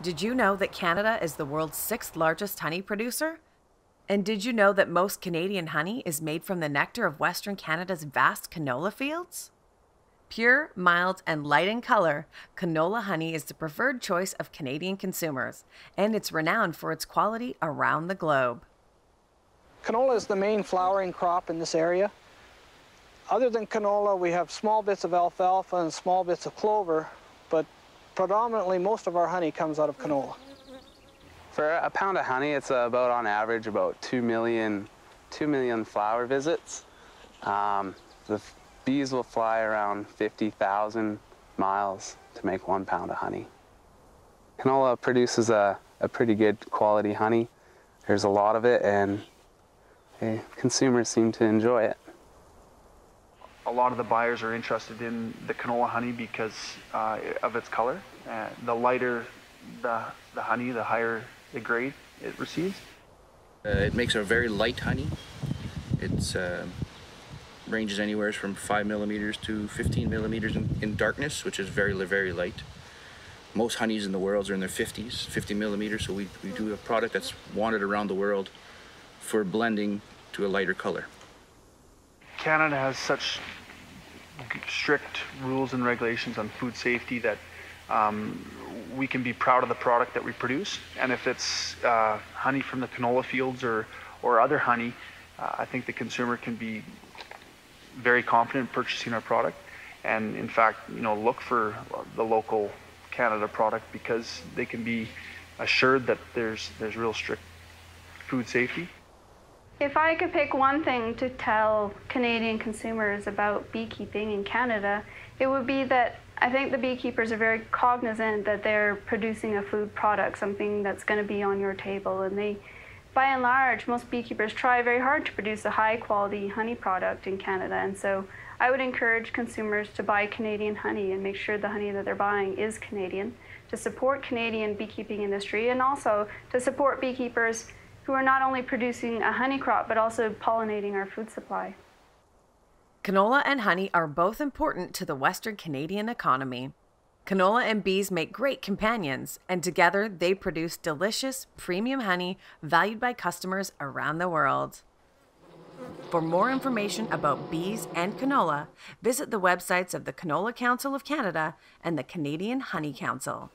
Did you know that Canada is the world's sixth largest honey producer? And did you know that most Canadian honey is made from the nectar of Western Canada's vast canola fields? Pure, mild, and light in color, canola honey is the preferred choice of Canadian consumers, and it's renowned for its quality around the globe. Canola is the main flowering crop in this area. Other than canola, we have small bits of alfalfa and small bits of clover, but predominantly most of our honey comes out of canola. For a pound of honey, it's about on average about 2 million, 2 million flower visits. Um, the bees will fly around 50,000 miles to make one pound of honey. Canola produces a, a pretty good quality honey. There's a lot of it and hey, consumers seem to enjoy it. A lot of the buyers are interested in the canola honey because uh, of its color. Uh, the lighter the, the honey, the higher the grade it receives. Uh, it makes a very light honey. It uh, ranges anywhere from 5 millimeters to 15 millimeters in, in, darkness, which is very, very light. Most honeys in the world are in their 50s, 50 millimeters, so we, we do a product that's wanted around the world for blending to a lighter color. Canada has such strict rules and regulations on food safety that um, we can be proud of the product that we produce. And if it's uh, honey from the canola fields or, or other honey, uh, I think the consumer can be very confident purchasing our product. And in fact, you know, look for the local Canada product because they can be assured that there's there's real strict food safety. If I could pick one thing to tell Canadian consumers about beekeeping in Canada, it would be that I think the beekeepers are very cognizant that they're producing a food product, something that's going to be on your table. And they, by and large, most beekeepers try very hard to produce a high quality honey product in Canada. And so I would encourage consumers to buy Canadian honey and make sure the honey that they're buying is Canadian, to support Canadian beekeeping industry, and also to support beekeepers who are not only producing a honey crop but also pollinating our food supply. Canola and honey are both important to the Western Canadian economy. Canola and bees make great companions, and together they produce delicious, premium honey valued by customers around the world. For more information about bees and canola, visit the websites of the Canola Council of Canada and the Canadian Honey Council.